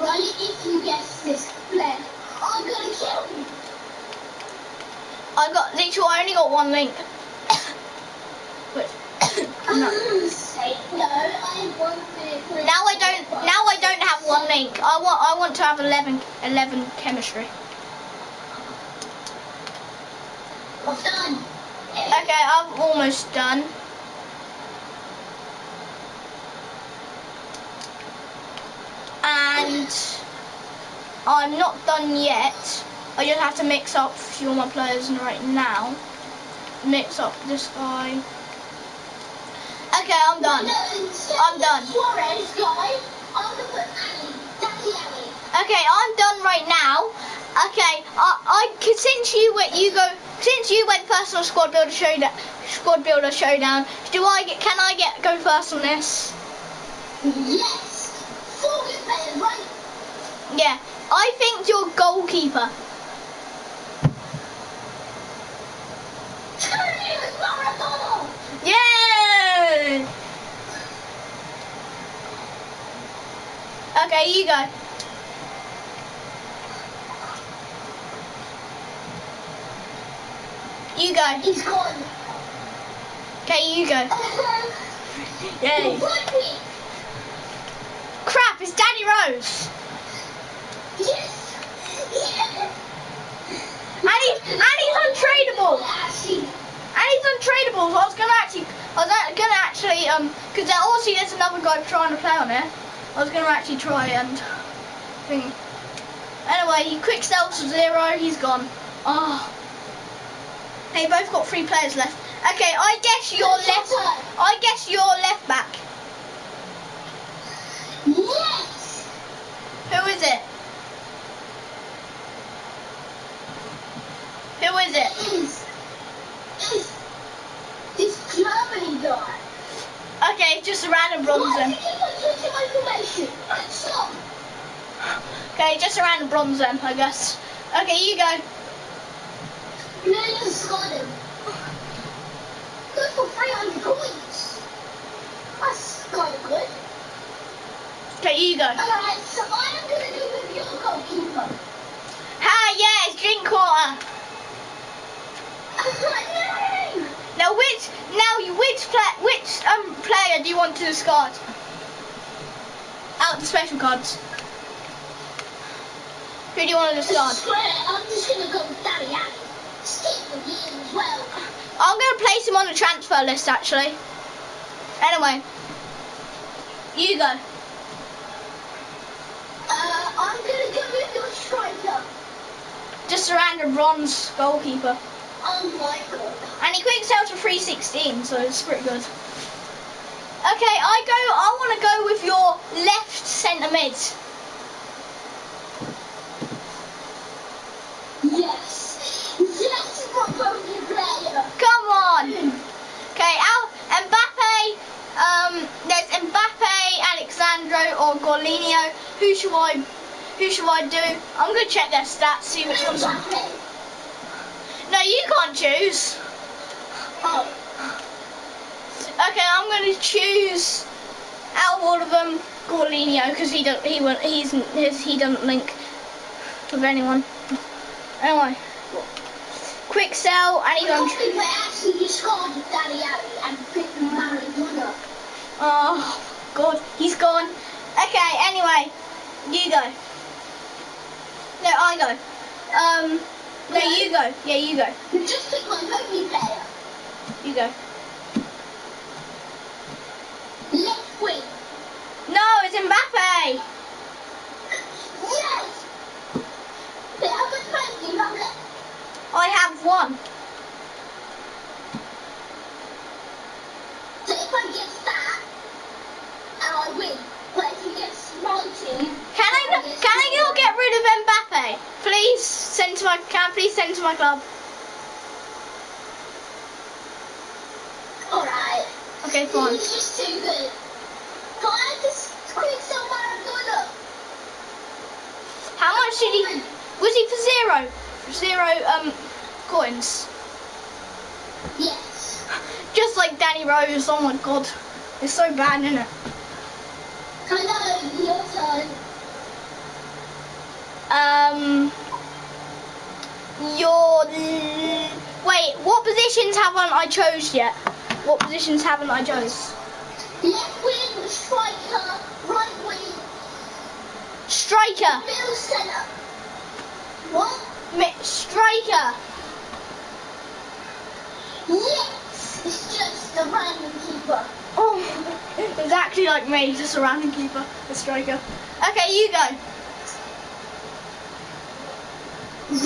Speaker 2: Right, if you guess this player, I'm gonna kill you.
Speaker 1: I got literally I only got one link. Which no.
Speaker 2: Say no, I want to.
Speaker 1: Now I don't now I don't have one link. I want I want to have 11, 11 chemistry.
Speaker 2: I'm done.
Speaker 1: Okay, I'm almost done. And I'm not done yet. I just have to mix up a few of my players right now. Mix up this guy. Okay, I'm done. I'm done.
Speaker 2: Suarez guy, I'm gonna put Alli. Daddy Alli.
Speaker 1: Okay, I'm done right now. Okay, I, I since you went, you go, since you went first on squad builder showdown, squad builder showdown. Do I get? Can I get go first on this?
Speaker 2: Yes. Four good players, right?
Speaker 1: Yeah, I think you're goalkeeper.
Speaker 2: Julius Maradona.
Speaker 1: Yay! Okay, you go. You go.
Speaker 2: He's gone.
Speaker 1: Okay, you go. Yay. Crap, it's Danny Rose.
Speaker 2: Yes. Yeah.
Speaker 1: And he's, and he's untradeable. He's untradeable. I was gonna actually, I was gonna actually, um, because there obviously there's another guy trying to play on it. I was gonna actually try and thing. Anyway, he quick sells to zero. He's gone. Oh. They both got three players left. Okay, I guess you're left. I guess you're left back.
Speaker 2: yes.
Speaker 1: Who is it? Who is it?
Speaker 2: It's, is this Germany guy?
Speaker 1: Okay, just a random bronze
Speaker 2: Why
Speaker 1: then.
Speaker 2: did you keep on switching my information? Stop.
Speaker 1: Okay, just a random bronze then, I guess. Okay, you go.
Speaker 2: Millions got him. Good for 300 coins. That's kind of good.
Speaker 1: Okay, you go.
Speaker 2: Alright, so I'm gonna do the you're goalkeeper.
Speaker 1: Ah, yeah, Drinkwater.
Speaker 2: no!
Speaker 1: Now, which now you which pla- which um player do you want to discard? Out the special cards. Who do you want to
Speaker 2: I
Speaker 1: discard?
Speaker 2: swear, I'm just gonna go with Daddy Allen. Stick with you as well.
Speaker 1: I'm going to place him on the transfer list actually. Anyway, you go.
Speaker 2: Uh, I'm gonna go with your striker.
Speaker 1: Just around a random bronze goalkeeper. And he quick sells for 316, so it's pretty good. Okay, I go. I want to go with your left centre mid.
Speaker 2: Yes. Yes, broken player.
Speaker 1: Come on. Okay, Al Mbappe. Um, there's Mbappe, Alex Sandro, or Gorlinho. Who should I? Who should I do? I'm gonna check their stats, see which one's. You can't choose.
Speaker 2: Oh.
Speaker 1: Okay, I'm gonna choose out of all of them Gorlinho because he don't he won't he's his he doesn't link with anyone. Anyway, quick sell and he's
Speaker 2: I
Speaker 1: on.
Speaker 2: I actually discarded Daddy Allen and picked Maradona.
Speaker 1: Oh God, he's gone. Okay, anyway, you go. No, I go. Um, no, you go. Yeah, you go.
Speaker 2: You just picked my only player.
Speaker 1: You go.
Speaker 2: Left wing.
Speaker 1: No, it's Mbappe.
Speaker 2: Yes! But how much money do you have left?
Speaker 1: I have one.
Speaker 2: So if I get that, I win, but if he gets smited,
Speaker 1: Can I not, can I not get rid of Mbappe? Please send to my can I please send to my club.
Speaker 2: Alright.
Speaker 1: Okay, fine.
Speaker 2: He's just too good. Can I just quick sell Maradona?
Speaker 1: How much did he? Was he for zero? Zero um coins.
Speaker 2: Yes.
Speaker 1: Just like Danny Rose. Oh my god, it's so bad, isn't it?
Speaker 2: I know, your turn.
Speaker 1: Um, your wait, what positions haven't I chose yet? What positions haven't I chose?
Speaker 2: Left wing, striker, right wing,
Speaker 1: Striker,
Speaker 2: middle centre. What?
Speaker 1: Mi- striker.
Speaker 2: Yes! It's just a random keeper.
Speaker 1: Oh, actually like me, just a random keeper, a striker. Okay, you go.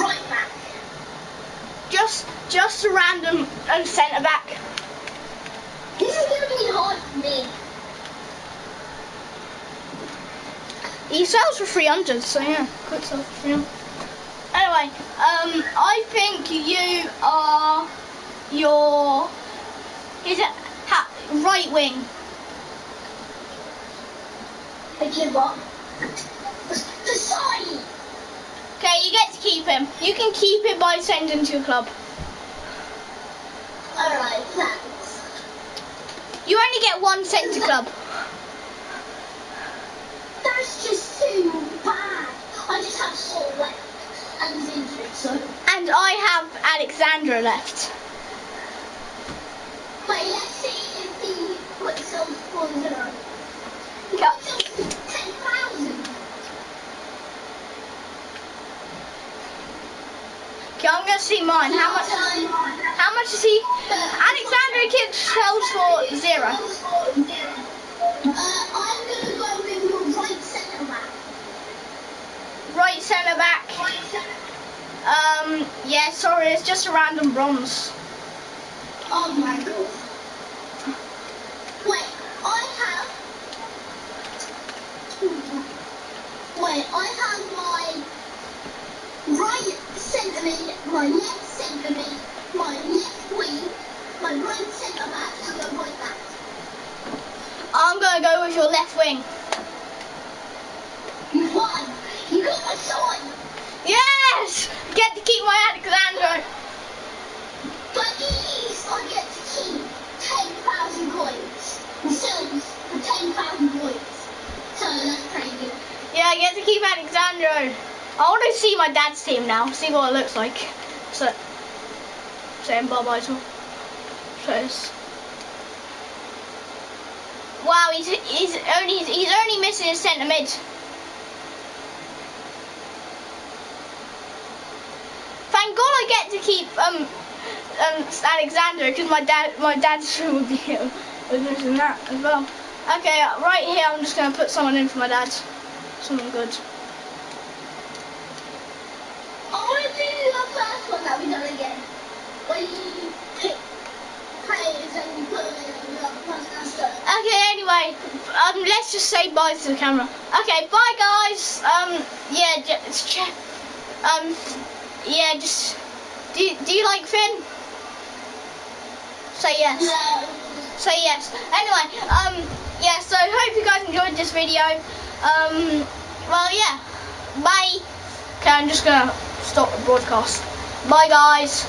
Speaker 2: Right back.
Speaker 1: Just, just a random um, centre back.
Speaker 2: This is going to be hard for me.
Speaker 1: He sells for 300, so yeah, quick sell for 300. Anyway, um, I think you are your, is it ha, right wing?
Speaker 2: I give up. Decide!
Speaker 1: Okay, you get to keep him. You can keep him by sending to your club.
Speaker 2: Alright, thanks.
Speaker 1: You only get one sent to club.
Speaker 2: That's just too bad. I just have Saul left. And so.
Speaker 1: And I have Alex Sandro left.
Speaker 2: Wait, let's see if he puts some funds in her. He
Speaker 1: Yeah.
Speaker 2: puts some 10,000.
Speaker 1: Okay, I'm gonna see mine. How much? How much is he? Alex Sandro Kid sells for zero.
Speaker 2: Uh, I'm gonna go with your right centre back.
Speaker 1: Right centre back. Um, yeah, sorry, it's just a random bronze.
Speaker 2: Oh my god. Wait, I have. Wait, I have my right centre my left centre my left wing, my right centre back, and my right back.
Speaker 1: I'm gonna go with your left wing.
Speaker 2: You won. You got my son.
Speaker 1: Yes! Get to keep my Alex
Speaker 2: Sandro. But least I get to keep 10,000 coins. Instead of for 10,000 coins. So that's pretty good.
Speaker 1: Yeah, I get to keep Alex Sandro. I want to see my dad's team now. See what it looks like. So, bye bye to. First. Wow, he's he's only he's only missing his centre mid. Thank God I get to keep um um Alex Sandro because my dad my dad's would be here was missing that as well. Okay, right here I'm just gonna put someone in for my dad. Someone good.
Speaker 2: I want to do the first one that we done again. Where you pick players and you put them in the other person has to.
Speaker 1: Okay, anyway, um, let's just say bye to the camera. Okay, bye guys. Um, yeah, just check. Um, yeah, just do. Do you like Finn? Say yes.
Speaker 2: No.
Speaker 1: Say yes. Anyway, um, yeah. So hope you guys enjoyed this video. Um, well, yeah. Bye. Okay, I'm just gonna stop the broadcast. Bye, guys.